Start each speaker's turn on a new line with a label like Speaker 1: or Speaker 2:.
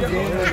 Speaker 1: Good game.